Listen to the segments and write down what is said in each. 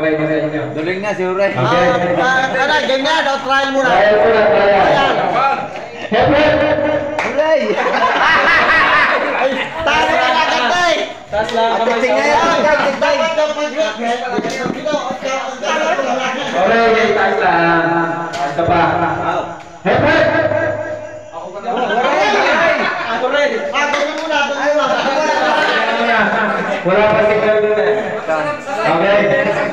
baik baik baik. Dolingnya si Urai. Oke. Ada gengnya ada trial muna. Trial muna trial. Urai. Tarik ada ketai. Tas lah. Ketingnya ya ada ketai. Oke oke tas lah. Coba. Hebat. Aku pernah. Urai. Urai. Aku muna aku muna. Wala pa si Claudio na. Okay.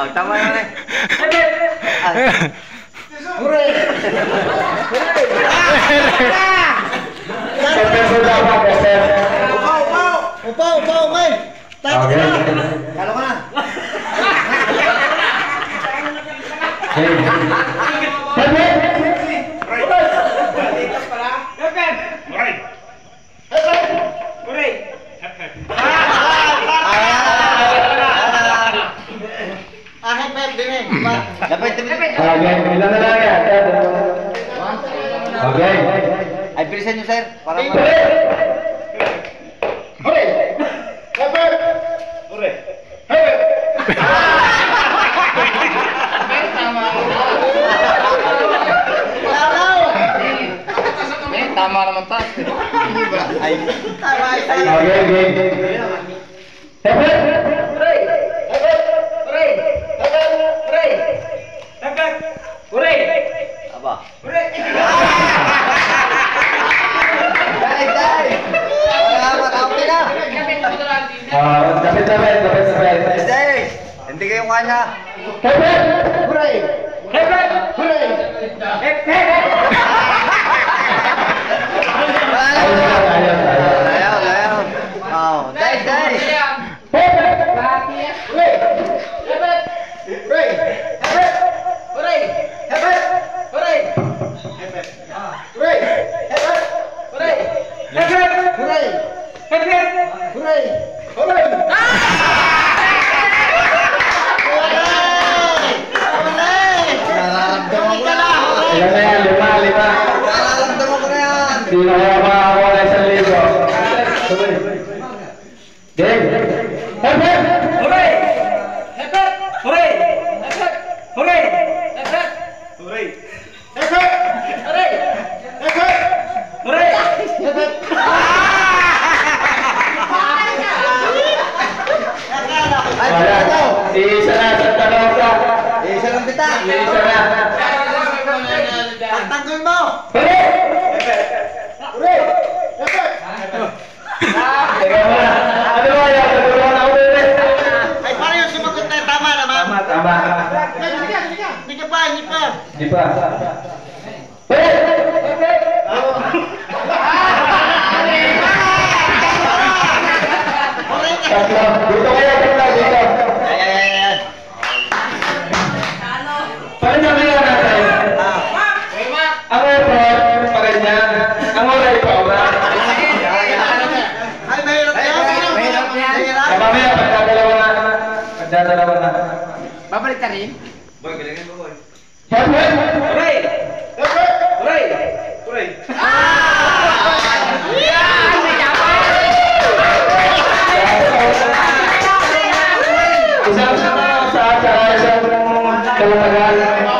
Oh, tama na na. Siyempre po dapat, sir. Upaw, upaw, may. Tayo Okay. na. Kalo ka na. Game. Siyempre. Ah, hep, hep, din eh. Diba? Dapat ito. Okay, ilan na lang yan? Okay. Nyo, sir. Para ma... Tama naman ta. Ay, Tama, ay, tama. Okay, Kapit, kapit, kapit. Wednesday! Hindi kayo kanya. Kapit! Hooray! Kapit! Hooray! Kapit! Hooray! Sabay. Deng. Hore! Hore! Hepet! Hore! Hepet! Hore! Hepet! Hore! Hepet! Hore! Hepet! Hore! Hepet! Wala. Isa lang kita. Isa na. Tanggol mo. Hore! Hindi pa. Di ba? Hooray ka! Tatlo. Dito kayo, tatlo. Dito. Ay, ay, ay, ay. Paano kaya natin? Ang effort, pa ganyan. Ang oray pa, ba? Ay, mahirap Ay, yan. mahirap, mahirap yan. Mahirap. Kaya mamaya, pagdadalawa na. Pagdadalawa na. Babalik ka rin? Boy, bilangin mo, boy. Siyempre. Isang sa sa tsaka isang kalatagan. Wawa,